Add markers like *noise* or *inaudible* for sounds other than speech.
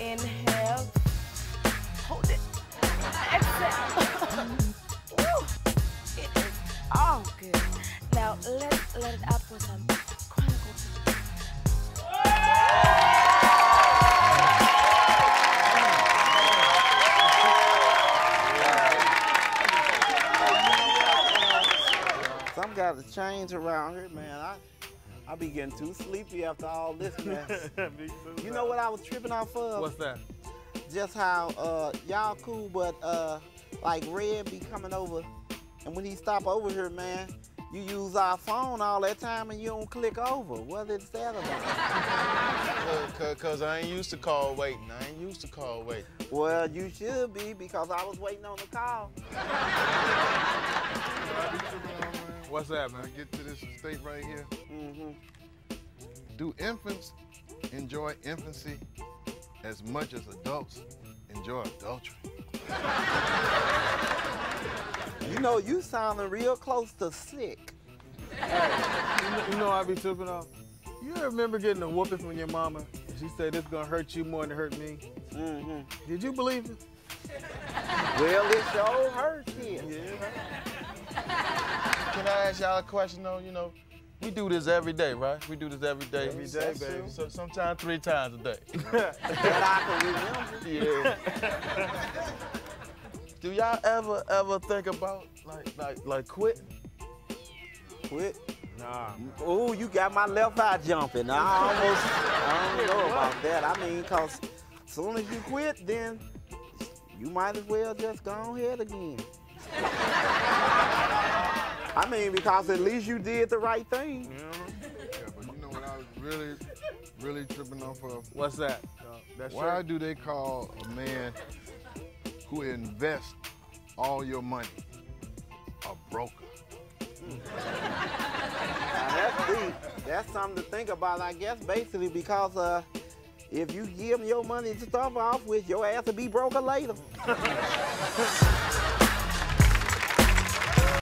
Inhale. Hold it. Exhale. Woo. It is all good. Now let's let it out for some chronicle. Some got to change around here, man. I I be getting too sleepy after all this *laughs* mess. you know what I was tripping off of? What's that? Just how uh, y'all cool, but uh, like Red be coming over, and when he stop over here, man, you use our phone all that time and you don't click over. What is that about? *laughs* Cause, cause I ain't used to call waiting. I ain't used to call waiting. well, you should be because I was waiting on the call. *laughs* What's that, man? Get to this state right here. Mm-hmm. Do infants enjoy infancy as much as adults enjoy adultery? You know, you sounding real close to sick. You know, you know I be tripping off? You ever remember getting a whooping from your mama? She said it's gonna hurt you more than it hurt me. Mm-hmm. Did you believe it? Well, it sure hurts ask y'all a question though? You know, we do this every day, right? We do this every day. Every day, baby. So, sometimes three times a day. *laughs* That I can remember. Yeah. do y'all ever ever think about like like like quitting? Quit. Nah. Oh, you got my left eye jumping. I almost, I don't know about that. I mean, cause soon as you quit, then you might as well just go ahead again. I mean, because at least you did the right thing. *laughs* Yeah, but you know what I was really, really tripping off of? What's that? Uh, that's Why do they call a man who invests all your money a broker? Now, that's deep. That's something to think about, I guess, basically, because uh, if you give them your money to start off with, your ass will be broker later. *laughs*